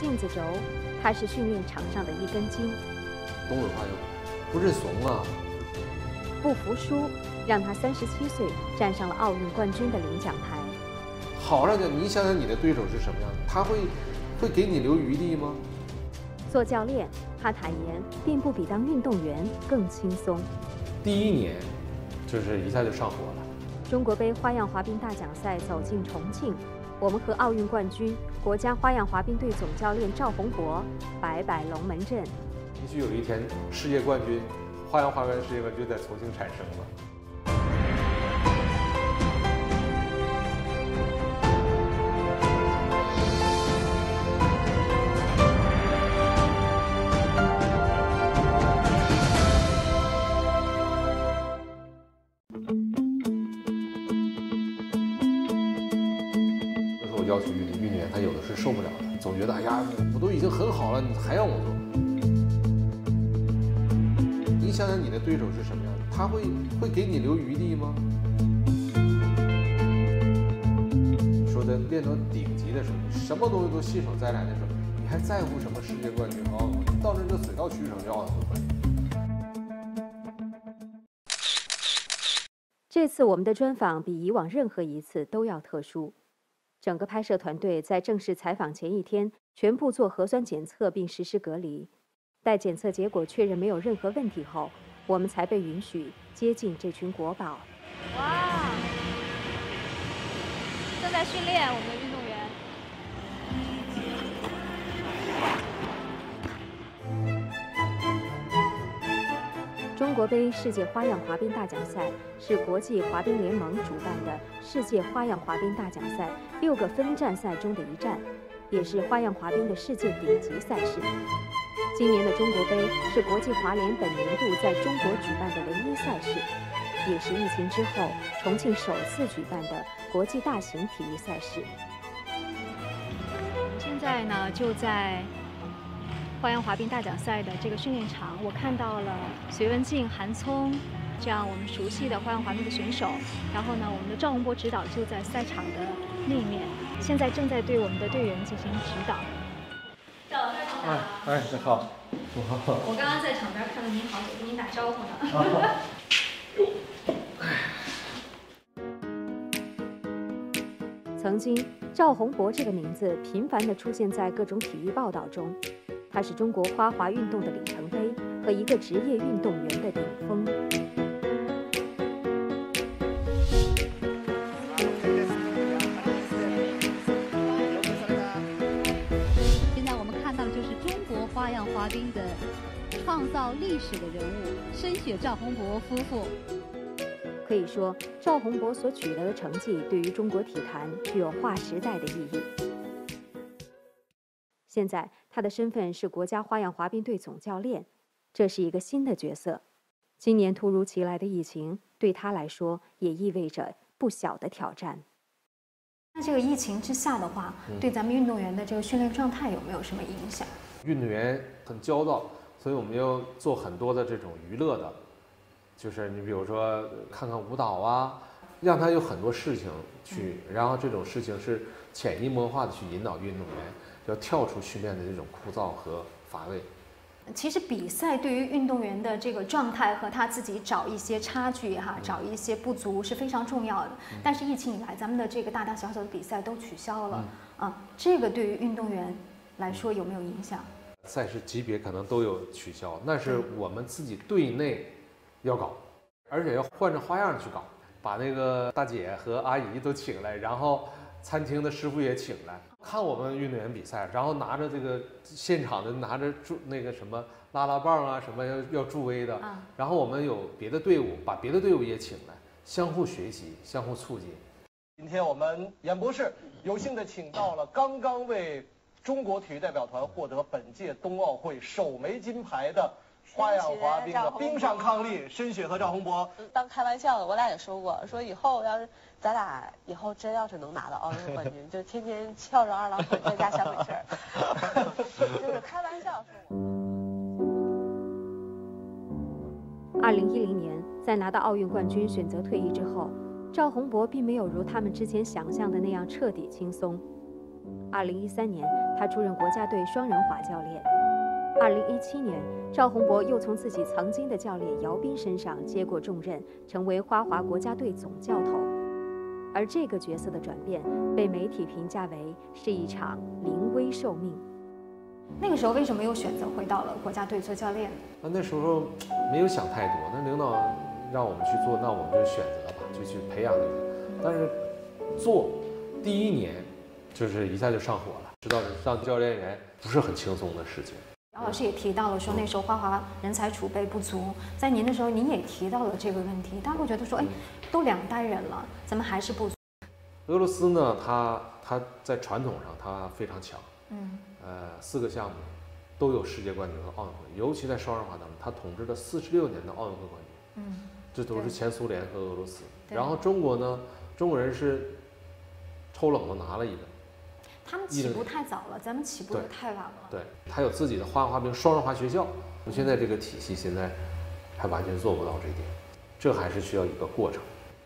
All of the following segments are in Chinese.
性子轴，他是训练场上的一根筋。东北话就不认怂啊，不服输，让他三十七岁站上了奥运冠军的领奖台。好让讲，你想想你的对手是什么样的，他会会给你留余地吗？做教练，他坦言并不比当运动员更轻松。第一年，就是一下就上火了。中国杯花样滑冰大奖赛走进重庆，我们和奥运冠军、国家花样滑冰队总教练赵宏博摆摆龙门阵。也许有一天，世界冠军，花样滑冰世界冠军在重庆产生了。要求运运动员，他有的是受不了的，总觉得哎呀，我都已经很好了，你还让我做？你想想你的对手是什么样的，他会会给你留余地吗？说的练到顶级的时候，你什么东西都信手拈来的时候，你还在乎什么世界冠军啊？到那就水到渠成就奥运会。这次我们的专访比以往任何一次都要特殊。整个拍摄团队在正式采访前一天全部做核酸检测并实施隔离，待检测结果确认没有任何问题后，我们才被允许接近这群国宝。哇！正在训练我们中国杯世界花样滑冰大奖赛是国际滑冰联盟主办的世界花样滑冰大奖赛六个分站赛中的一站，也是花样滑冰的世界顶级赛事。今年的中国杯是国际滑联本年度在中国举办的唯一赛事，也是疫情之后重庆首次举办的国际大型体育赛事。现在呢，就在。花样滑冰大奖赛的这个训练场，我看到了隋文静、韩聪这样我们熟悉的花样滑冰的选手。然后呢，我们的赵宏博指导就在赛场的那面，现在正在对我们的队员进行指导。赵老师好。哎哎，你好。我刚刚在场边看到您好久，跟您打招呼呢。曾经，赵宏博这个名字频繁地出现在各种体育报道中。它是中国花滑运动的里程碑和一个职业运动员的顶峰。现在我们看到的就是中国花样滑冰的创造历史的人物——申雪、赵宏博夫妇。可以说，赵宏博所取得的成绩对于中国体坛具有划时代的意义。现在他的身份是国家花样滑冰队总教练，这是一个新的角色。今年突如其来的疫情对他来说也意味着不小的挑战。那这个疫情之下的话，对咱们运动员的这个训练状态有没有什么影响？运动员很焦躁，所以我们要做很多的这种娱乐的，就是你比如说看看舞蹈啊，让他有很多事情去，然后这种事情是潜移默化的去引导运动员。要跳出训练的这种枯燥和乏味。其实比赛对于运动员的这个状态和他自己找一些差距哈，找一些不足是非常重要的。但是疫情以来，咱们的这个大大小小的比赛都取消了啊，这个对于运动员来说有没有影响？赛事级别可能都有取消，那是我们自己队内要搞，而且要换着花样去搞，把那个大姐和阿姨都请来，然后餐厅的师傅也请来。看我们运动员比赛，然后拿着这个现场的拿着助那个什么拉拉棒啊，什么要要助威的，然后我们有别的队伍，把别的队伍也请来，相互学习，相互促进。今天我们演博士有幸的请到了刚刚为中国体育代表团获得本届冬奥会首枚金牌的花样滑冰的冰上伉俪申雪和赵宏博。当开玩笑的，我俩也说过，说以后要是。咱俩以后真要是能拿到奥运冠军，就天天翘着二郎腿在家想美事儿，就是开玩笑说。二零一零年，在拿到奥运冠军选择退役之后，赵宏博并没有如他们之前想象的那样彻底轻松。二零一三年，他出任国家队双人滑教练。二零一七年，赵宏博又从自己曾经的教练姚斌身上接过重任，成为花滑国家队总教头。而这个角色的转变，被媒体评价为是一场临危受命。那个时候为什么又选择回到了国家队做教练？那那时候没有想太多，那领导让我们去做，那我们就选择吧，就去培养。但是做第一年，就是一下就上火了，知道当教练员不是很轻松的事情。姚老师也提到了说，那时候花滑人才储备不足，在您的时候您也提到了这个问题，大家会觉得说，哎，都两代人了，怎么还是不足？俄罗斯呢，它它在传统上它非常强，嗯，呃，四个项目都有世界冠军和奥运会，尤其在双人滑当中，它统治了四十六年的奥运会冠军，嗯，这都是前苏联和俄罗斯。然后中国呢，中国人是抽冷子拿了一个，他们起步太早了，咱们起步的对太晚了。对，他有自己的花样滑冰双人滑学校。我现在这个体系现在还完全做不到这一点，这还是需要一个过程。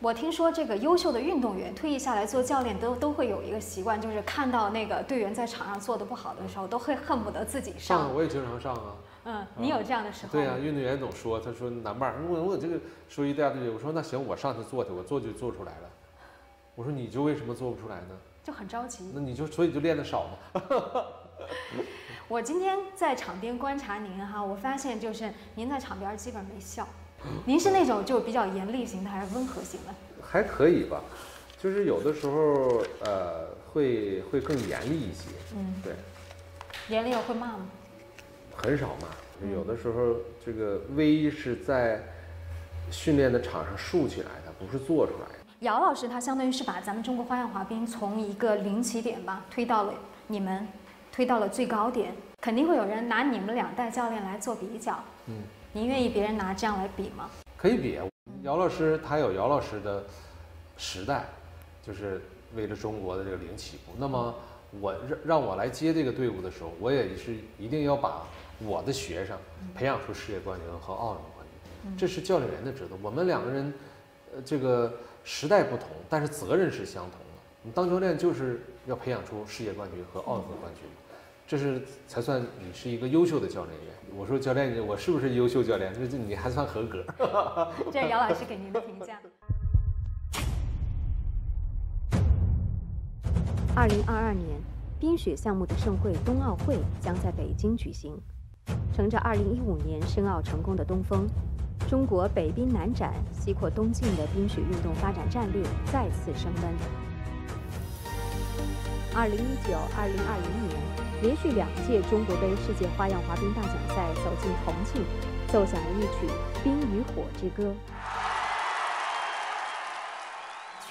我听说这个优秀的运动员退役下来做教练都都会有一个习惯，就是看到那个队员在场上做的不好的时候，都会恨不得自己上。上我也经常上啊。嗯，你有这样的时候吗？对呀、运动员总说，他说男伴儿，我我这个说一大堆，我说那行，我上去做去，我做就做出来了。我说你就为什么做不出来呢？就很着急。那你就所以就练得少嘛。我今天在场边观察您哈，我发现就是您在场边基本没笑。您是那种就比较严厉型的，还是温和型的？还可以吧，就是有的时候呃会会更严厉一些，嗯，对，严厉会骂吗？很少骂。有的时候这个威是在训练的场上竖起来的，不是做出来的。姚老师他相当于是把咱们中国花样滑冰从一个零起点吧推到了你们，推到了最高点，肯定会有人拿你们两代教练来做比较。嗯，您愿意别人拿这样来比吗？可以比，姚老师他有姚老师的时代，就是为了中国的这个零起步。那么我让让我来接这个队伍的时候，我也是一定要把我的学生培养出世界冠军和奥运冠军，这是教练员的职责。我们两个人，呃，这个时代不同，但是责任是相同的。你当教练就是要培养出世界冠军和奥运会冠军，这是才算你是一个优秀的教练员。我说教练，我是不是优秀教练？这这你还算合格。这是姚老师给您的评价。二零二二年，冰雪项目的盛会冬奥会将在北京举行。乘着二零一五年申奥成功的东风，中国北冰南展西扩东进的冰雪运动发展战略再次升温。二零一九、二零二零年，连续两届中国杯世界花样滑冰大奖赛走进重庆，奏响了一曲《冰与火之歌》。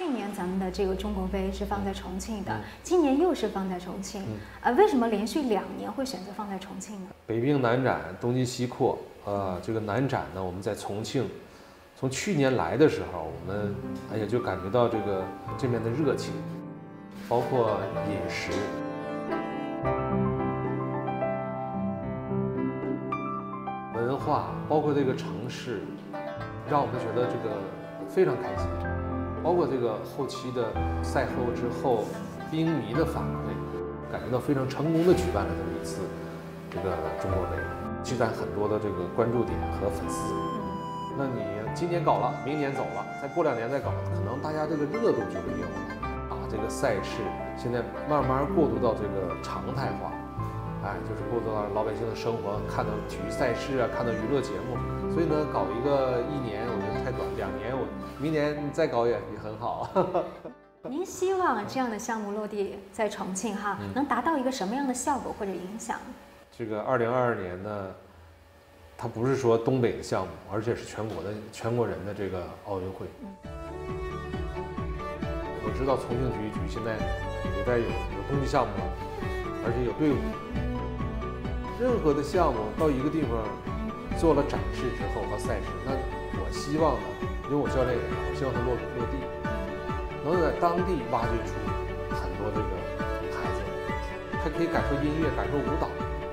去年咱们的这个中国杯是放在重庆的嗯，今年又是放在重庆嗯。呃，为什么连续两年会选择放在重庆呢？北冰南展，东进西扩。呃，这个南展呢，我们在重庆，从去年来的时候，我们哎呀就感觉到这个这边的热情，包括饮食，文化，包括这个城市，让我们觉得这个非常开心。包括这个后期的赛后之后，冰迷的反馈，感觉到非常成功的举办了这么一次这个中国杯，积攒很多的这个关注点和粉丝。那你今年搞了，明年走了，再过两年再搞，可能大家这个热度就没有了，把这个赛事现在慢慢过渡到这个常态化，哎，就是过渡到老百姓的生活，看到体育赛事啊，看到娱乐节目。所以呢，搞一个一年我觉得太短，两年我明年再搞也也很好。您希望这样的项目落地在重庆哈，嗯能达到一个什么样的效果或者影响？这个二零二二年呢，它不是说东北的项目，而且是全国的全国人的这个奥运会。我知道重庆体育局现在也在有有冬季项目了，而且有队伍。任何的项目到一个地方做了展示之后和赛事，那我希望呢，因为我教练员，我希望他落落地，能在当地挖掘出很多这个孩子，他可以感受音乐，感受舞蹈。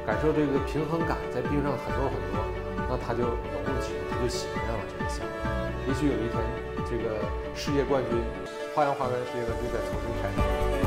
感受这个平衡感，在冰上很多很多，那他就融入其中，他就喜欢上了这个项目。也许有一天，这个世界冠军，花样滑冰世界冠军在重庆开。